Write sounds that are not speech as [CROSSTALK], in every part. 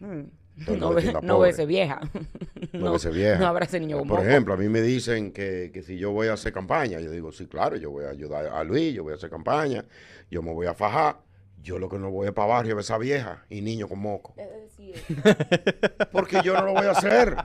Mm. Entonces, No, no ve, no vieja. No, [LAUGHS] ese vieja. No habrá ese niño con Por moco. ejemplo, a mí me dicen que, que si yo voy a hacer campaña, yo digo, sí, claro, yo voy a ayudar a Luis, yo voy a hacer campaña, yo me voy a fajar. Yo lo que no voy es para barrio a ver esa vieja y niño con moco. [LAUGHS] Porque yo no lo voy a hacer.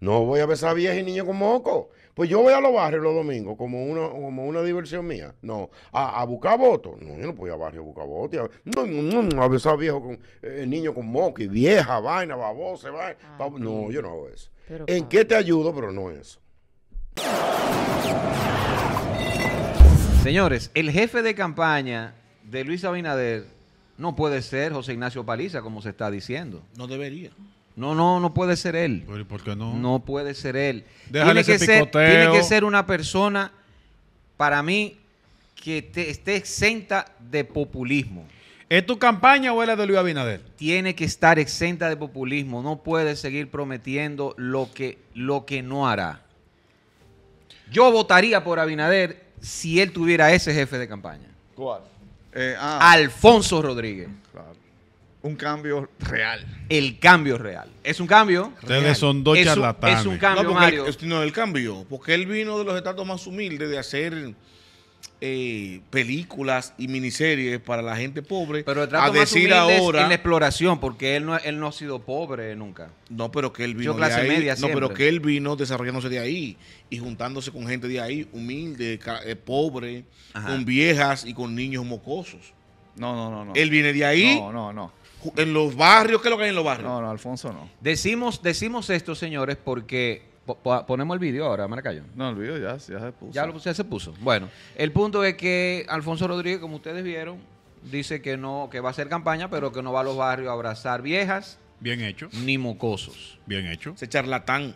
No voy a ver esa vieja y niño con moco. Pues yo voy a los barrios los domingos como una, como una diversión mía. No, a, a buscar votos. No, yo no voy a barrio a buscar votos. A- No, no, no, a ver esa vieja con eh, niño con y vieja, vaina, babosa, vaina. bab- No, yo no hago eso. Pero, ¿En qué te ayudo? Pero no eso. Señores, el jefe de campaña de Luis Abinader no puede ser José Ignacio Paliza, como se está diciendo. No debería. No, no, no puede ser él. Pero, ¿y ¿Por qué no? No puede ser él. Déjale Tiene que, ese ser, picoteo. tiene que ser una persona, para mí, que te- esté exenta de populismo. ¿Es tu campaña o es la de Luis Abinader? Tiene que estar exenta de populismo. No puede seguir prometiendo lo que, lo que no hará. Yo votaría por Abinader si él tuviera ese jefe de campaña. ¿Cuál? Eh, ah, Alfonso Rodríguez. claro. Un cambio real. El cambio real. Es un cambio. Ustedes real. son dos Es un- charlatanes. Es un cambio, no, porque Mario. él- no, él cambió. Porque él vino de los estados más humildes de hacer eh, películas y miniseries para la gente pobre. Pero el a más decir es ahora. en la exploración, porque él no, él no ha sido pobre nunca. No, pero que él vino Yo clase de ahí. media no, siempre. pero que él vino desarrollándose de ahí y juntándose con gente de ahí, humilde, eh, pobre, Ajá. con viejas y con niños mocosos. No, no, no, no. Él viene de ahí, No, no, no. En los barrios, ¿qué es lo que hay en los barrios? No, no, Alfonso no. Decimos, decimos esto, señores, porque po- po- ponemos el video ahora, Maracayo. No, el video ya, ya se puso. Ya, lo, ya se puso. Bueno, el punto es que Alfonso Rodríguez, como ustedes vieron, dice que no, que va a hacer campaña, pero que no va a los barrios a abrazar viejas Bien hecho. ni mocosos. Bien hecho. Ese charlatán,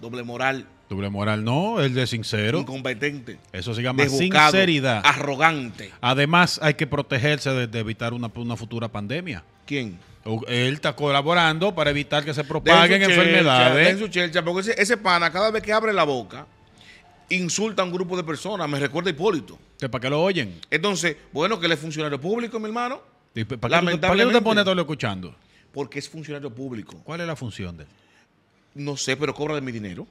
doble moral, Doble moral no, el de sincero. incompetente, Eso se llama sinceridad. arrogante. Además, hay que protegerse de, de evitar una, una futura pandemia. ¿Quién? Él está colaborando para evitar que se propaguen enfermedades. su chelcha, porque ese, ese pana, cada vez que abre la boca, insulta a un grupo de personas. Me recuerda a Hipólito. ¿Para qué lo oyen? Entonces, bueno, que él es funcionario público, mi hermano, ¿Y ¿Para qué, tú te Lamentablemente. pones todo lo escuchando? porque es funcionario público. ¿Cuál es la función de él? No sé, pero cobra de mi dinero.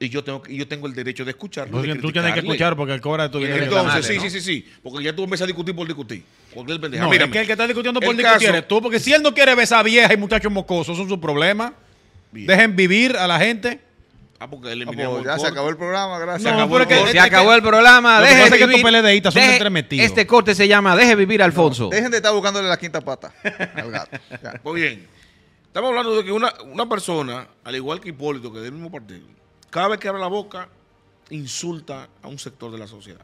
Y yo tengo, yo tengo el derecho de escucharlo. De tú tienes que escuchar porque el cobra de tu dinero. Entonces, sí, ¿no? sí, sí, sí. Porque ya tú empiezas a discutir por discutir. Porque él pendeja. No, es que el que está discutiendo por discutir caso- eres tú, porque si él no quiere ver esa vieja y muchachos mocosos, son sus problemas. Bien. Dejen vivir a la gente. Ah, porque él Ah, pues ya se acabó el programa, gracias. No, acabó el que-. Se acabó el programa. Lo que Deje pasa es que vivir. estos PLDistas son Deje- entremetidos. Este corte se llama Deje vivir Alfonso. Dejen de estar buscándole la quinta pata al gato. Ya. [LAUGHS] Pues bien, estamos hablando de que una, una persona, al igual que Hipólito, que es del mismo partido, cada vez que abre la boca, insulta a un sector de la sociedad.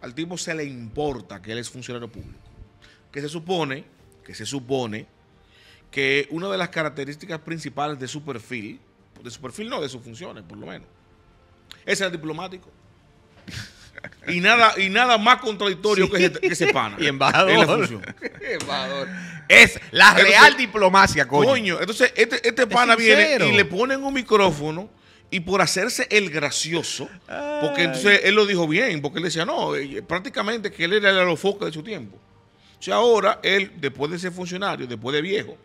Al tipo se le importa que él es funcionario público. Que se supone, que se supone, que una de las características principales de su perfil, de su perfil no, de sus funciones, por lo menos, es ser diplomático. Y nada, y nada más contradictorio que, ese, que ese pana. Y embajador. Es la función. [LAUGHS] Es la Entonces- real diplomacia, coño. Coño, entonces este, este pana viene y le ponen un micrófono y por hacerse el gracioso, porque entonces él lo dijo bien, porque él decía, no, eh, prácticamente que él era el alofoque de su tiempo. O sea, ahora él, después de ser funcionario, después de viejo,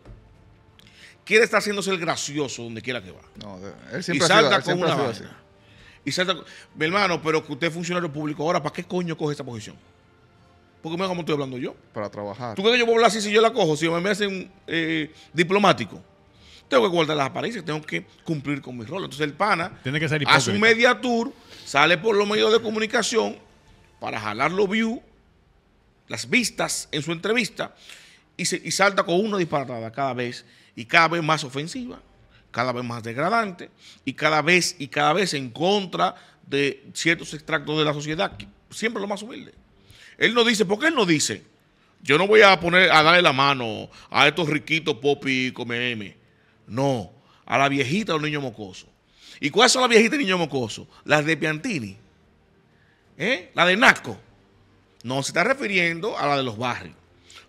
quiere estar haciéndose el gracioso donde quiera que va. No, él Y siempre ha sido, salta él con una ha sido vaina. así. Y salta con- Mi hermano, pero que usted es funcionario público ahora, ¿para qué coño coge esa posición? Porque mira cómo estoy hablando yo. Para trabajar. ¿Tú crees que yo a hablar así si yo la cojo? Si me hacen eh, diplomático. Tengo que guardar las apariencias, tengo que cumplir con mi rol. Entonces el pana Tiene que ser hace un media tour, sale por los medios de comunicación para jalar los views, las vistas en su entrevista y, se- y salta con una disparatada cada vez y cada vez más ofensiva, cada vez más degradante y cada vez y cada vez en contra de ciertos extractos de la sociedad, siempre lo más humilde. Él no dice, ¿por qué él no dice? Yo no voy a poner a darle la mano a estos riquitos popi come M. No, a la viejita o niño mocoso. ¿Y cuáles son las viejitas y niños mocosos? Las de Piantini. ¿Eh? La de Nasco. No, se está refiriendo a la de los barrios.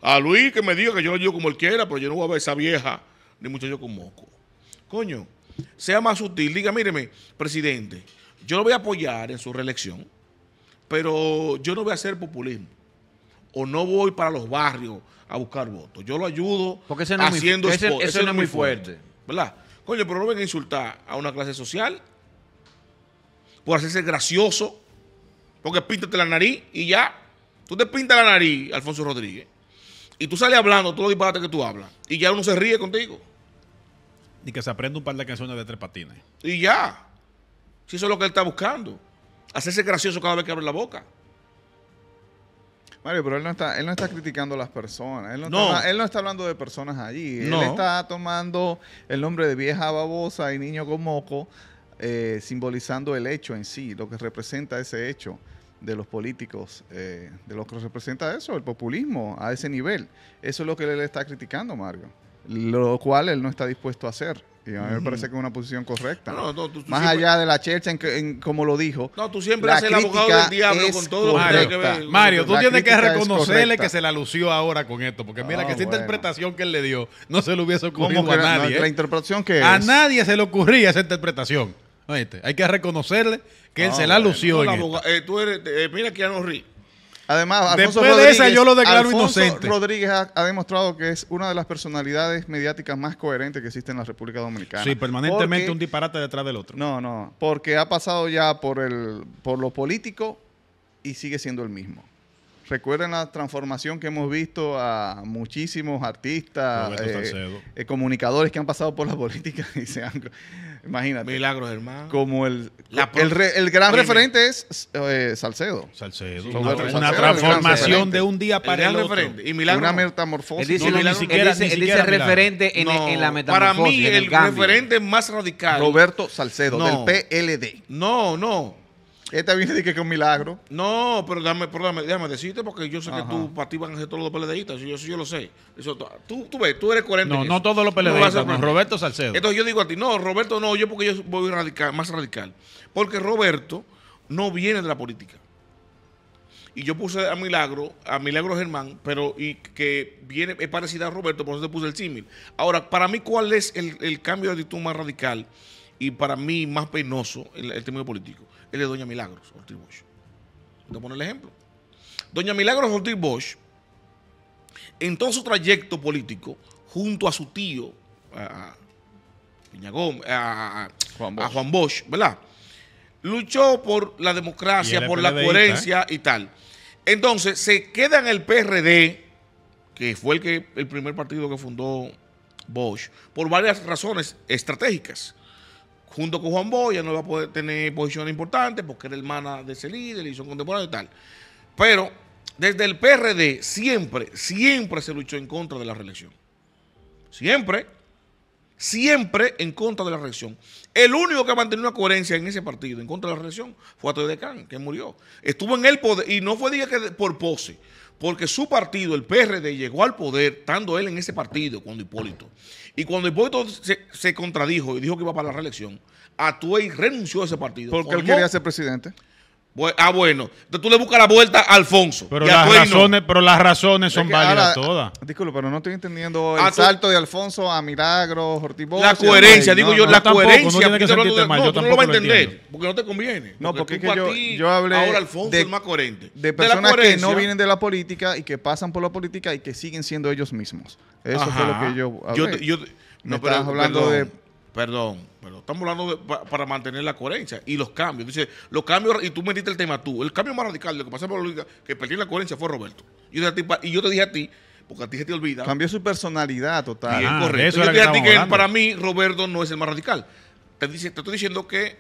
A Luis que me diga que yo lo digo como él quiera, pero yo no voy a ver esa vieja ni muchacho con moco. Coño, sea más sutil. Diga, míreme, presidente, yo lo voy a apoyar en su reelección, pero yo no voy a hacer populismo. O no voy para los barrios a buscar votos. Yo lo ayudo Porque ese no es muy- haciendo ese- spot. ese no es muy fuerte. ¿Verdad? Coño, pero no venga a insultar a una clase social por hacerse gracioso. Porque píntate la nariz y ya. Tú te pintas la nariz, Alfonso Rodríguez. Y tú sales hablando todos los disparates que tú hablas. Y ya uno se ríe contigo. Y que se aprenda un par de canciones de tres patines. Y ya. Si eso es lo que él está buscando. Hacerse gracioso cada vez que abre la boca. Mario, pero él no está, él no está criticando a las personas. Él no, No. Está, él no está hablando de personas allí. No. Él está tomando el nombre de vieja babosa y niño con moco, eh, simbolizando el hecho en sí, lo que representa ese hecho de los políticos, eh, de lo que representa eso, el populismo a ese nivel. Eso es lo que él está criticando, Mario. Lo cual él no está dispuesto a hacer. Y a mí me parece que es una posición correcta. No, no, tú- tú Más siempre- allá de la chercha, en, que- en como lo dijo. No, tú siempre la haces el abogado del diablo con todo lo que ver. Mario, tú La tienes que reconocerle que se la lució ahora con esto, porque mira Ah, que esa bueno. interpretación que él le dio no se le hubiese ¿Cómo ocurrido que a la- nadie. la ¿eh? interpretación que A es? nadie se le ocurría esa interpretación. Oíste, hay que reconocerle que él Ah, se la bueno. lució No, en la esta. aboga- eh, tú eres, eh, mira que ya no rí. Además, Alfonso Después de esa, Rodríguez- yo lo declaro Alfonso inocente. Rodríguez ha, ha demostrado que es una de las personalidades mediáticas más coherentes que existe en la República Dominicana. Sí, permanentemente Porque- un disparate detrás del otro. No, no, porque ha pasado ya por el por lo político y sigue siendo el mismo. Recuerden la transformación que hemos visto a muchísimos artistas, eh, eh, comunicadores que han pasado por la [LAUGHS] política y se han, imagínate, Milagros, hermano. como el La el, re- el gran Dime. referente es eh, Salcedo. Salcedo. Sí, una, Salcedo, transformación el de un día El para el, gran otro. referente. Y Milagros. Una metamorfosis. Él dice, No, ni siquiera- él dice- ni él dice Milagro. referente en, No, en la para metamorfosis, mí, en el, el, referente más radical. Roberto Salcedo, No. del PLD. No, no. Este viene de que con milagro. No, pero dame, pero déjame decirte porque yo sé Ajá. que tú, para ti van a ser todos los PLDistas. Yo, yo lo sé. Eso, tú, tú ves, tú eres coherente. No, en no eso. todos los no, sorprender. Roberto Salcedo. Entonces yo digo a ti, no, Roberto no, yo porque yo voy radical, más radical. Porque Roberto no viene de la política. Y yo puse a Milagro, a Milagro Germán, pero y que viene, es parecida a Roberto, por eso te puse el símil. Ahora, para mí, ¿cuál es el, el cambio de actitud más radical y para mí más penoso en el término político? El de Doña Milagros Ortiz Bosch. Te pongo el ejemplo. Doña Milagros Ortiz Bosch, en todo su trayecto político, junto a su tío, a, a Gómez, a, a- Juan a Bosch. Juan Bosch, ¿verdad? Luchó por la democracia, él es por la PLDista, coherencia y tal. Entonces, se queda en el PRD, que fue el, que, el primer partido que fundó Bosch, por varias razones estratégicas. Junto con Juan Bosch, ya no iba a poder tener posiciones importantes porque era hermana de ese líder y son contemporáneos y tal. Pero desde el PRD siempre, siempre se luchó en contra de la reelección. Siempre, siempre en contra de la reelección. El único que mantenió una coherencia en ese partido, en contra de la reelección, fue Atoy de Can, que murió. Estuvo en el poder, y no fue diga que por pose, porque su partido, el PRD, llegó al poder, estando él en ese partido, cuando Hipólito. Y cuando Hipólito se, se contradijo y dijo que iba para la reelección, Atuey renunció a ese partido. Porque él quería ser presidente. Ah, bueno. Entonces tú le buscas la vuelta a Alfonso. Pero y a las, no. razones, pero las razones son Es que válidas ahora- todas. Disculpe, pero no estoy entendiendo el Ah, tú- salto de Alfonso a Milagros, Ortiz La coherencia, digo No, yo, no, la tampoco, no coherencia. tiene que porque tú sentirte no- mal, no, yo tú no lo vas a entender, porque no te conviene. No, porque es que yo- ti, yo hablé Ahora Alfonso de- es el más coherente. De personas que no vienen de la política y que pasan por la política y que siguen siendo ellos mismos. Eso fue lo que yo hablé. Yo Me no, pero, hablando perdón, de- Perdón, pero estamos hablando de- pa- para mantener la coherencia y los cambios. Dice, los cambios, y tú metiste el tema tú. El cambio más radical de lo que pasó por la que perdió la coherencia fue Roberto. Y yo, te, dije a ti- y yo te dije a ti, porque a ti se te olvida. Cambió su personalidad total. Bien, de correcto. eso Yo te dije a ti que hablando. para mí Roberto no es el más radical. Te, dice, te estoy diciendo que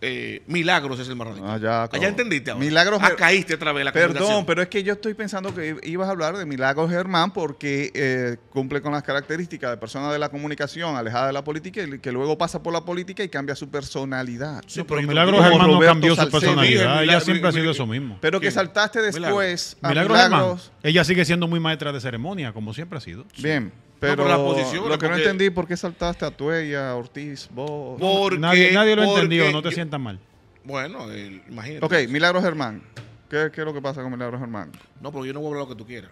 eh, Milagros es el más radical. Ah, ya, Ah, entendiste ahora. Milagros Ah, caíste otra vez la Perdón, pero es que yo estoy pensando que ibas a hablar de Milagros Germán porque eh, cumple con las características de persona de la comunicación, alejada de la política, y que luego pasa por la política y cambia su personalidad. Sí, Pero Milagros Germán no cambió su personalidad. Ella Milagro- siempre ha sido eso mismo. Pero que ¿Quién? saltaste después a Milagros Germán. Milagros. Ella sigue siendo muy maestra de ceremonia, como siempre ha sido. Bien, pero, pero la posición, lo que no porque- entendí, ¿por qué saltaste a Tuella, a Ortiz, vos? Porque- nadie, nadie lo porque entendido, no te yo- sientas mal. Bueno, el- imagínate. Ok, Milagros Germán. ¿Qué, ¿Qué es lo que pasa con Milagros Germán? No, pero yo no voy a hablar lo que tú quieras.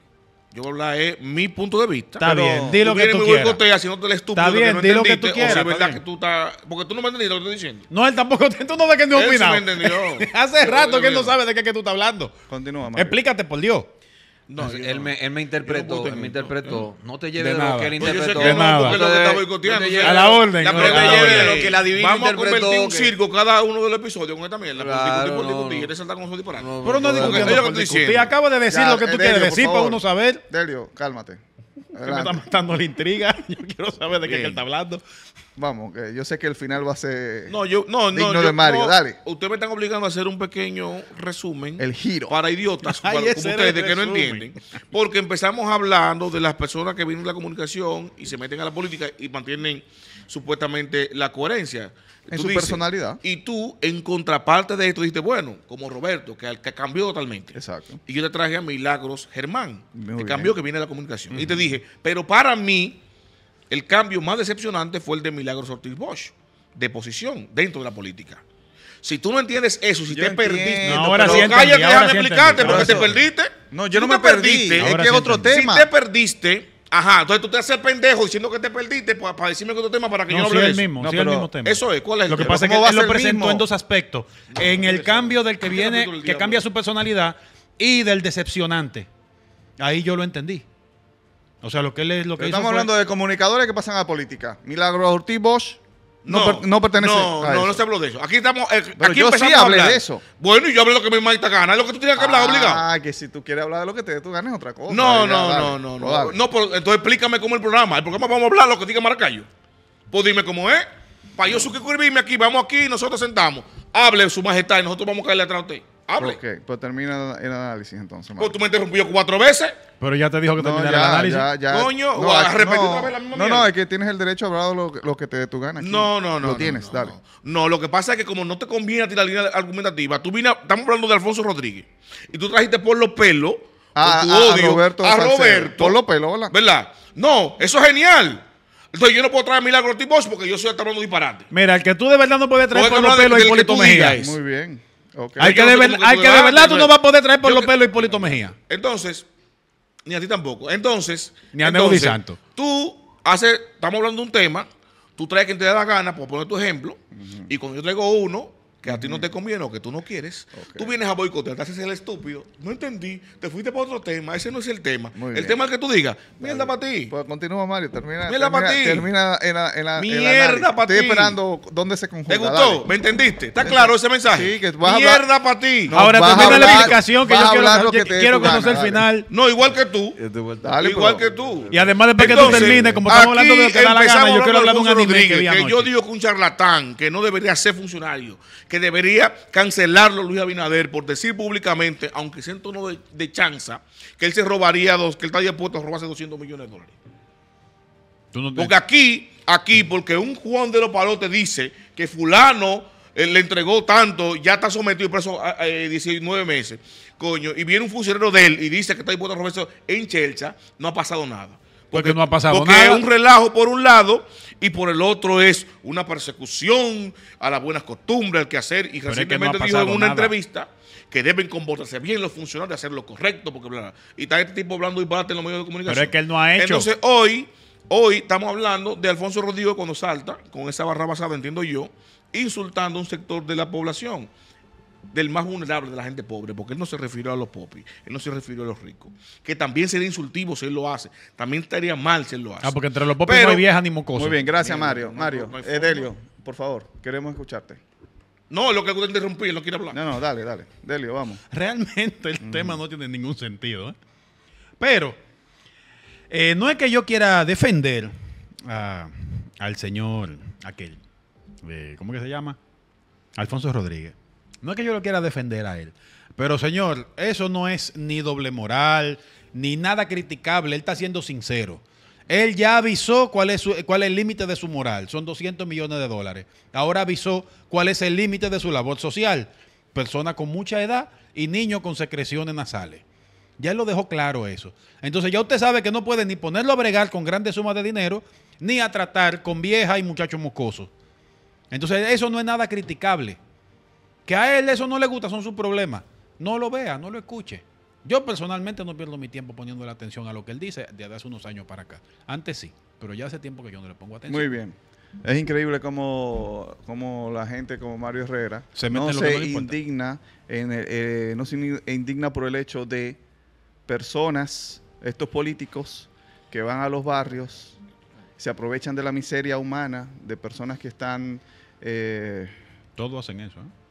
Yo voy a hablar es mi punto de vista. Está bien, di lo que tú quieras. boicoteas haciéndote el estúpido Está bien, no di lo que tú quieras, O si es está verdad bien. que tú estás... Porque tú no me entendiste lo que estoy diciendo. No, él tampoco, [LAUGHS] tú no ves que no he Él sí opinado. me entendió. [LAUGHS] Hace rato que él no sabe de qué, que tú estás hablando. Continúa, Mario. Explícate, por Dios. No, él, no. me, él me interpretó, no él me interpretó. No te De lleves de, nada. lo que él Pues yo sé interpretó. que De no, nada. porque lo que está boicoteando. No te A la orden, La no, pregunta a la es, orden. de lo que la divina Vamos a convertir interpretó un que- circo cada uno de los episodios con esta mierda. Claro, discutir, no, discutir, no. te con su disparate. No, Pero no discutir. diciendo. Acabo de decir lo que tú eh, quieres decir para uno saber. Delio, cálmate. Que me está matando la intriga. [LAUGHS] Yo quiero saber de qué él está hablando. Vamos, que yo sé que el final va a ser No, yo, no, no. Yo- de Mario, no, dale. Ustedes me están obligando a hacer un pequeño resumen. el giro. para idiotas [LAUGHS] Ay, para- como ustedes que no entienden. Porque empezamos hablando de las personas que vienen de la comunicación y se meten a la política y mantienen supuestamente la coherencia. En Tú su dices- personalidad. Y tú, en contraparte de esto, dijiste, bueno, como Roberto, que, que cambió totalmente. Exacto. Y yo te traje a Milagros Germán, Muy que bien. cambió, que viene de la comunicación. Y te dije, pero para mí, el cambio más decepcionante fue el de Milagros Ortiz Bosch, de posición dentro de la política. Si tú no entiendes eso, si Yo te perdiste, No, ahora pero sí entendí, cállate, ahora déjame sí explicarte, entendí. porque te sí. perdiste. No, yo no me perdí. perdiste, Es que es sí otro entendí. tema. si te perdiste, ajá, entonces tú te haces pendejo diciendo que te perdiste para, para decirme que otro tema para que yo No, no sí hable el de eso. mismo, No, sí el mismo tema. Eso es, ¿cuál es el Lo que tema? pasa es que ¿Cómo va a él lo presentó mismo? en dos aspectos. En el cambio del que ¿Qué viene, que cambia su personalidad y del decepcionante. Ahí yo lo entendí. O sea, lo que él es lo que estamos fue- hablando de comunicadores que pasan a la política. Milagro Ortiz Bosch no, No, per- no pertenece no, a no, eso. no se habló de eso. Aquí estamos. eh, Pero aquí yo sí empezamos a hablé hablar. de eso. Bueno, y yo hablé lo que me te gana. Es lo que tú tienes que hablar, obligado. Ah, que si tú quieres hablar de lo que te dé tu gana es otra cosa. No, no, dale. no, no, no. No, pero entonces explícame cómo es el programa. El programa vamos a hablar lo que diga Maracayo. Pues dime cómo es. Para yo suscribirme aquí, vamos aquí, nosotros sentamos. Hable su majestad y nosotros vamos a caerle atrás a usted. Hable. Ok, pues termina el análisis entonces. Pues tú me interrumpió cuatro veces. Pero ya te dijo que No, terminara el ya, análisis. ya, ya. Coño, no, a repetir no, otra vez la misma No, mierda. no, es que tienes el derecho a hablar lo, lo que te dé tu gana. aquí. No, no, no. Lo tienes, no, dale. No. No, lo que pasa es que como no te conviene a ti la línea argumentativa, tú vienes, a- estamos hablando de Alfonso Rodríguez, y tú trajiste por los pelos, A, con tu a- a odio, Roberto. a. Roberto, Por los pelos, hola. ¿verdad? No, eso es genial. Entonces yo no puedo traer a Milagro Ortiz Bosch porque yo soy hasta hablando disparate. Mira, el que tú de verdad no puedes traer por los pelos es Hipólito Mejía. digas. Muy bien. Hay que, de, ver- hay que verdad tú yo- no vas a poder traer por yo los pelos a Hipólito Mejía. Entonces, ni a ti tampoco. Entonces, Ni a entonces, Santo. Tú haces, estamos hablando de un tema, tú traes quien te da la gana, por poner tu ejemplo, y cuando yo traigo uno que a ti no te conviene o que tú no quieres, tú vienes a boicotear, te haces el estúpido. No entendí, te fuiste para otro tema, ese no es el tema. Muy el bien. tema es que tú digas, mierda para ti. Pues continúa, Mario. Termina, Mierda pa' termina, ti. termina en la, en la, el Mierda análisis. pa' Estoy ti. esperando dónde se conjuga. ¿Te gustó? dale. ¿Me entendiste? ¿Está claro ese mensaje? Sí, que vas a hablar- Mierda para ti. No, Ahora termina la explicación que yo quiero, que te quiero conocer el final. No, igual que tú. Dale, igual pero- que tú. Y además después que tú termines, como estamos hablando de lo que da la gana, yo quiero hablar de un anime que yo digo que un charlatán, que no debería ser funcionario, que debería cancelarlo Luis Abinader por decir públicamente, aunque sea en tono de, de chanza, que él se robaría dos, que él está dispuesto a robarse 200 millones de dólares. Tú no te- Porque aquí, aquí, porque un Juan de los Palotes dice que fulano eh, le entregó tanto, ya está sometido y preso a, eh, 19 meses, coño, y viene un funcionario de él y dice que está dispuesto a robarse en Chelcha, no ha pasado nada. Porque no ha pasado porque nada. es un relajo por un lado y por el otro es una persecución a las buenas costumbres, al que hacer. Y Pero es que no recientemente dijo en una nada. entrevista que deben comportarse bien los funcionarios, hacer lo correcto, porque bla, bla. y está este tipo hablando disparate en los medios de comunicación. Pero es que él no ha hecho. Entonces hoy, hoy estamos hablando de Alfonso Rodríguez cuando salta, con esa barra basada, entiendo yo, insultando a un sector de la población, del más vulnerable de la gente pobre, porque él no se refirió a los popis, él no se refirió a los ricos, que también sería insultivo si él lo hace, también estaría mal si él lo hace. Ah, porque entre los popis Pero- no hay vieja ni mocoso. Muy bien, gracias, Mario. no, Mario, no eh. Delio, por favor, queremos escucharte. No, lo que te interrumpí, él no quiere hablar. No, no, dale, dale. Delio, vamos. Realmente el tema no tiene ningún sentido. ¿eh? Pero eh, no es que yo quiera defender a- al señor aquel. eh, ¿Cómo que se llama? Alfonso Rodríguez. No es que yo lo quiera defender a él. Pero señor, eso no es ni doble moral, ni nada criticable. Él está siendo sincero. Él ya avisó cuál es, su- cuál es el límite de su moral. Son 200 millones de dólares. Ahora avisó cuál es el límite de su labor social. Persona con mucha edad y niños con secreciones nasales. Ya él lo dejó claro eso. Entonces ya usted sabe que no puede ni ponerlo a bregar con grandes sumas de dinero, ni a tratar con viejas y muchachos moscosos. Entonces eso no es nada criticable. Que a él eso no le gusta son sus problemas. No lo vea, no lo escuche. Yo personalmente no pierdo mi tiempo poniendo la atención a lo que él dice desde hace unos años para acá. Antes sí, pero ya hace tiempo que yo no le pongo atención. Muy bien. Es increíble cómo, cómo la gente como Mario Herrera Se no se no indigna en el- eh, no se in- indigna por el hecho de personas, estos políticos que van a los barrios, se aprovechan de la miseria humana, de personas que están... eh, Todos hacen eso. ¿eh?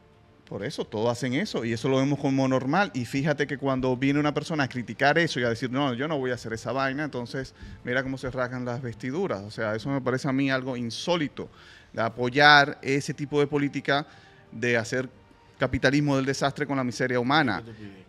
Por eso, todos hacen eso y eso lo vemos como normal. Y fíjate que cuando viene una persona a criticar eso y a decir, no, yo no voy a hacer esa vaina, entonces mira cómo se rasgan las vestiduras. O sea, eso me parece a mí algo insólito, de apoyar ese tipo de política de hacer capitalismo del desastre con la miseria humana,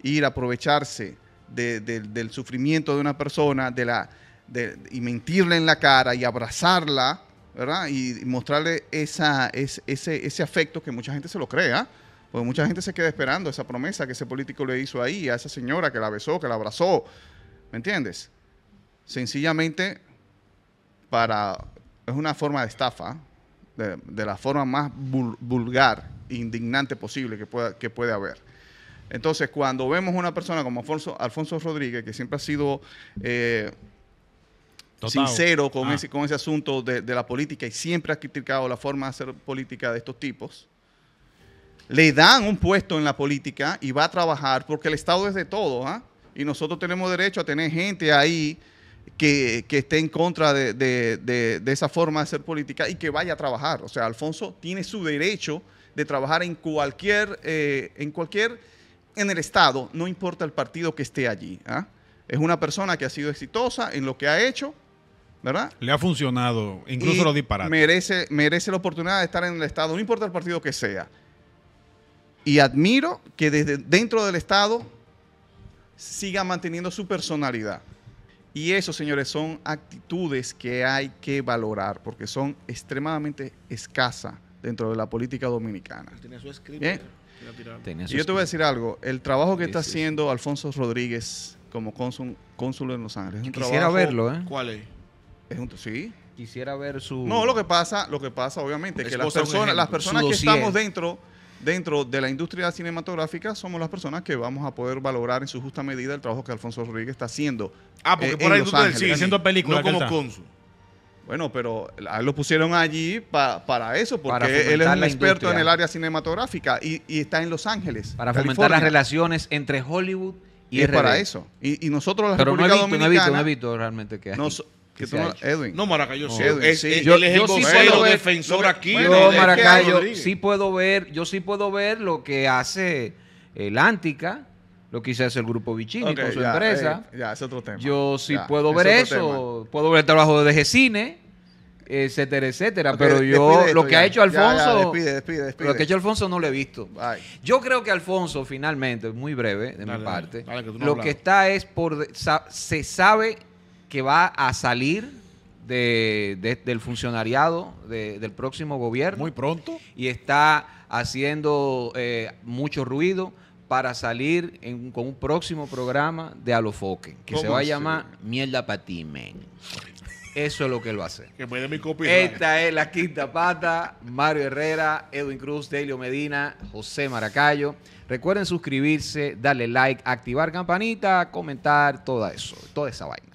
ir a aprovecharse de- de- del sufrimiento de una persona de la, de- y mentirle en la cara y abrazarla, ¿verdad? Y mostrarle esa, es- ese, ese afecto que mucha gente se lo crea. Porque mucha gente se queda esperando esa promesa que ese político le hizo ahí, a esa señora que la besó, que la abrazó. ¿Me entiendes? Sencillamente, para. Es una forma de estafa, de, de la forma más vul- vulgar e indignante posible que, pueda, que puede haber. Entonces, cuando vemos una persona como Alfonso, Alfonso Rodríguez, que siempre ha sido eh, Total. sincero con, Ah. ese, con ese asunto de, de la política y siempre ha criticado la forma de hacer política de estos tipos, le dan un puesto en la política y va a trabajar porque el Estado es de todos, ¿ah? Y nosotros tenemos derecho a tener gente ahí que, que esté en contra de, de- de- de esa forma de hacer política y que vaya a trabajar. O sea, Alfonso tiene su derecho de trabajar en cualquier, eh, en cualquier, en el Estado, no importa el partido que esté allí. ¿ah? Es una persona que ha sido exitosa en lo que ha hecho, ¿verdad? Le ha funcionado, incluso Y los disparates. Merece, merece la oportunidad de estar en el Estado, no importa el partido que sea. Y admiro que desde dentro del Estado siga manteniendo su personalidad. Y eso, señores, son actitudes que hay que valorar porque son extremadamente escasas dentro de la política dominicana. Tiene su script. Tenía Y yo te voy a decir algo, el trabajo que está haciendo Alfonso Rodríguez como cónsul, cónsul en Los Ángeles. Es un Quisiera trabajo- verlo, ¿eh? ¿Cuál es? es un- sí, Quisiera ver su... No, lo que pasa, lo que pasa obviamente, que las personas, las que estamos dentro, dentro de la industria cinematográfica somos las personas que vamos a poder valorar en su justa medida el trabajo que Alfonso Rodríguez está haciendo. Ah, porque eh, por ahí tú del cine. Haciendo películas No como cónsul. Bueno, pero a él lo pusieron allí pa- para eso, porque Para él es un experto en industria. el área cinematográfica y, y está en Los Ángeles. Para fomentar las relaciones entre Hollywood y, Y es RD. para eso. Y, y nosotros, la Pero no he República visto, no he visto, no Dominicana, he visto realmente que, nos- que tú no-. Edwin. No, Maracayo, sí. Edwin, Es- sí. es- Yo- él es el yo sí vocero puedo ver- defensor lo que- aquí. de- Yo, es de- que Maracayo, sí puedo ver, yo sí puedo ver lo que hace el Antica, lo que hace el grupo Vicini con su ya, empresa. eh, ya, es otro tema. Yo sí Ya, puedo ver otro eso, puedo ver el trabajo de Cine, etcétera, etcétera. Pero yo, lo que ya. ha hecho Ya, ya, Alfonso, despide, despide, despide. lo que ha hecho Alfonso no lo he visto. Bye. Yo creo que Alfonso, finalmente, muy breve de Dale, mi parte, dale, que tú no lo que está es por. sa- se sabe que va a salir de- de- del funcionariado de- del próximo gobierno Muy pronto. y está haciendo eh, mucho ruido para salir en- con un próximo programa de Alofoque, que se ¿Cómo va a llamar Mierda para ti, men. Eso es lo que él va a hacer. Que me dé mi copyright. Esta es la quinta pata. Mario Herrera, Edwin Cruz, Delio Medina, José Maracayo. Recuerden suscribirse, darle like, activar campanita, comentar, todo eso, toda esa vaina.